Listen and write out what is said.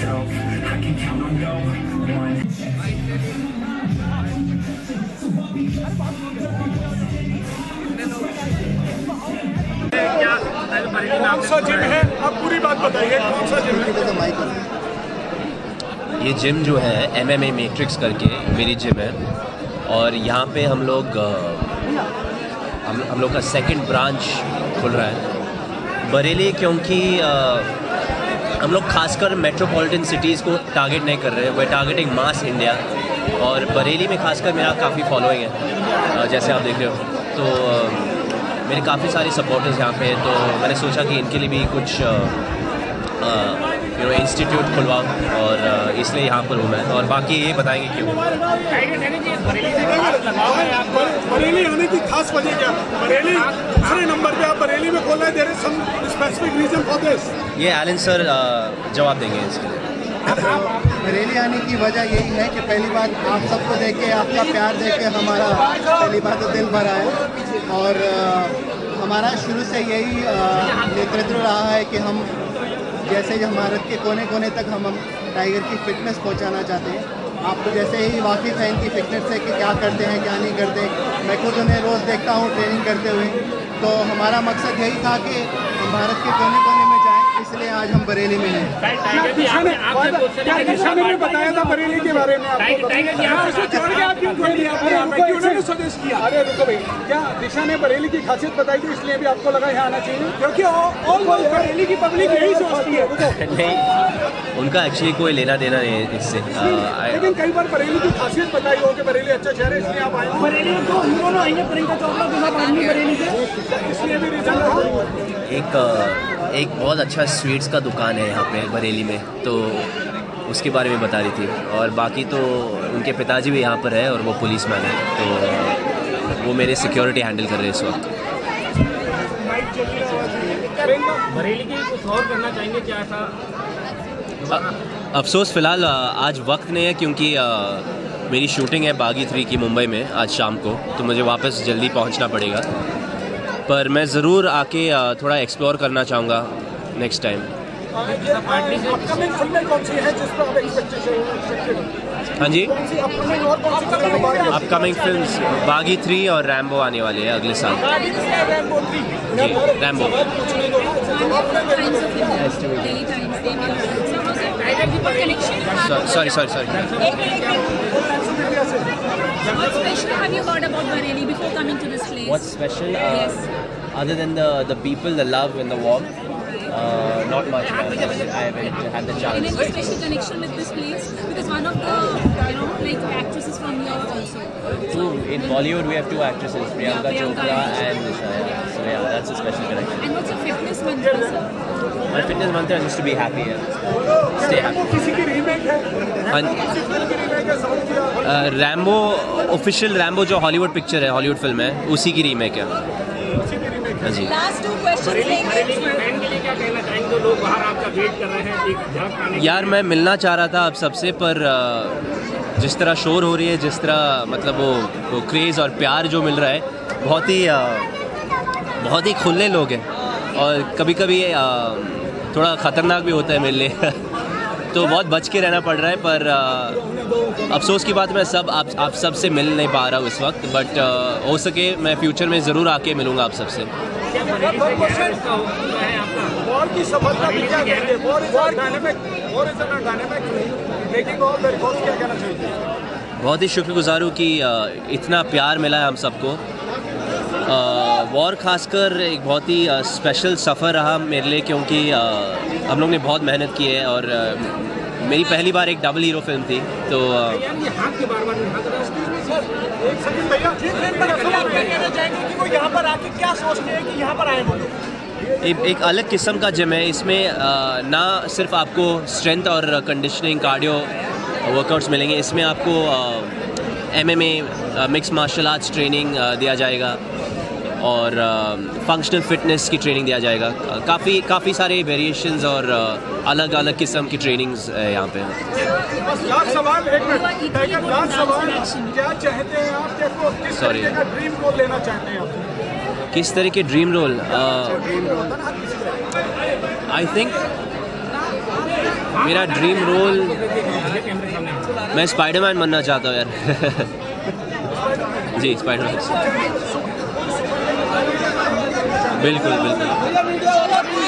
कौन सा जिम है? आप पूरी बात बताइए कौन सा जिम है? ये जिम जो है एम एम ए मेट्रिक्स करके मेरी जिम है। और यहाँ पे हम लोग हम हम लोग का सेकंड ब्रांच खुल रहा है। बरेली क्योंकि अ, हम लोग खासकर मेट्रोपॉलिटन सिटीज़ को टारगेट नहीं कर रहे हैं। वे टारगेटिंग मास इंडिया और बरेली में खासकर मेरा काफ़ी फॉलोइंग है जैसे आप देख रहे हो। तो मेरे काफ़ी सारे सपोर्टर्स यहाँ पे तो मैंने सोचा कि इनके लिए भी कुछ यू नो इंस्टीट्यूट खुलवाऊँ और इसलिए यहाँ पर हूँ मैं। और बाकी ये बताएँगे क्यों? बरेली आने की खास वजह क्या? बरेली दूसरे नंबर पे आप बरेली में खोला है there is some specific reason for this ये एलन सर जवाब देंगे इसके लिए। बरेली आने की वजह यही है कि पहली बात आप सबको देख के आपका प्यार देख के हमारा पहली बात तो दिल भरा है। और हमारा शुरू से यही नेतृत्व रहा है कि हम जैसे ही भारत के कोने कोने तक हम हम टाइगर की फिटनेस पहुंचाना चाहते हैं। आप तो जैसे ही वाकिफ़ हैं, इनकी फिटनेस से कि क्या करते हैं, क्या नहीं करते, मैं खुद उन्हें रोज़ देखता हूँ ट्रेनिंग करते हुए। तो हमारा मकसद यही था कि भारत के कोने कोने इसलिए आज हम बरेली में हैं। क्या ने क्या दिशा ने भी बताया था बरेली के बारे में अरे रुको किया। अरे रुको भाई क्या दिशा ने बरेली की खासियत बताई थी? इसलिए भी आपको लगा यहाँ आना चाहिए। क्योंकि ऑल बरेली की पब्लिक यही सोचती है। उनका एक्चुअली कोई लेना देना नहीं है इससे। लेकिन कई बार बरेली की खासियत बताई हो कि बरेली अच्छा शहर है इसलिए आप आए बरेली में तो हम दोनों आएँगे प्रियंका चोपड़ा बरेली से। इसलिए भी रीजन था एक एक बहुत अच्छा स्वीट्स का दुकान है यहाँ पे बरेली में तो उसके बारे में बता रही थी। और बाकी तो उनके पिताजी भी यहाँ पर है और वो पुलिस मैन है तो वो मेरे सिक्योरिटी हैंडल कर रहे हैं इस वक्त। बरेली की कुछ और करना चाहेंगे क्या अ- अफसोस फ़िलहाल आज वक्त नहीं है क्योंकि अ, मेरी शूटिंग है बागी थ्री की मुंबई में आज शाम को तो मुझे वापस जल्दी पहुँचना पड़ेगा। पर मैं ज़रूर आके थोड़ा एक्सप्लोर करना चाहूँगा। नेक्स्ट टाइम अपकमिंग फिल्में कौन सी हैं जिस पर आप एक्सपेक्टेशन हाँ जी कौन सी अपकमिंग और कौन सी फिल्में बाकी हैं? अपकमिंग फिल्म बागी थ्री और रैम्बो आने वाली है अगले साल रैम्बो थ्री जी रैम्बो पूछने दो ना जवाब में मेरे times of India, daily times, they will. So how's it? People connection? Sorry sorry sorry एक मिनट, एक minute. What special have you heard about Bareilly before coming to this place? What's special? Yes. other than the the people, the love, and the warmth, Uh, not much. Man. I haven't had the And chance. any special connection with this place? Because one of the, you know, like actresses from here also. Two, in Bollywood, we have two actresses, Priyanka, Priyanka Chopra and Nisha. Yeah. So yeah, that's a special connection. And what's your fitness mantra, sir? My fitness mantra is just to be happy. Yeah. Stay happy. है है Rambo official Rambo जो Hollywood picture है Hollywood film है उसी की remake है हाँ जी Last two questions. क्या कहना चाहेंगे जो लोग बाहर आपका वेट कर रहे हैं एक झलक यार मैं मिलना चाह रहा था आप सबसे पर जिस तरह शोर हो रही है जिस तरह मतलब वो वो क्रेज़ और प्यार जो मिल रहा है बहुत ही बहुत ही खुले लोग हैं और कभी कभी थोड़ा ख़तरनाक भी होता है मेरे लिए तो बहुत बच के रहना पड़ रहा है पर अ, अफसोस की बात मैं सब आप आप सबसे मिल नहीं पा रहा हूँ इस वक्त बट हो सके मैं फ्यूचर में ज़रूर आके मिलूँगा आप सबसे वॉर की सफलता भी क्या कहेंगे War is a dynamic War is a dynamic making all the records क्या कहना चाहिए बहुत ही शुक्रगुजार हूँ कि इतना प्यार मिला है हम सबको। वॉर खासकर एक बहुत ही स्पेशल सफ़र रहा मेरे लिए क्योंकि हम लोग ने बहुत मेहनत की है और मेरी पहली बार एक डबल हीरो फ़िल्म थी तो यहाँ पर आके क्या सोचते हैं कि यहाँ पर आए वो लोग एक, एक अलग किस्म का जिम है। इसमें ना सिर्फ़ आपको स्ट्रेंथ और कंडीशनिंग कार्डियो वर्कआउट्स मिलेंगे। इसमें आपको M M A mix martial arts training दिया जाएगा और फंक्शनल फिटनेस की ट्रेनिंग दिया जाएगा। काफ़ी काफ़ी सारे वेरिएशंस और अलग अलग किस्म की ट्रेनिंग्स है यहाँ पे बस लास्ट सवाल एक मिनट। सवाल। क्या चाहते हैं आप? क्या को किस Sorry. तरीके का ड्रीम रोल लेना चाहते हैं आप? किस तरह के ड्रीम रोल आई थिंक मेरा ड्रीम रोल मैं स्पाइडरमैन बनना चाहता हूँ यार। जी स्पाइडरमैन बिल्कुल बिल्कुल।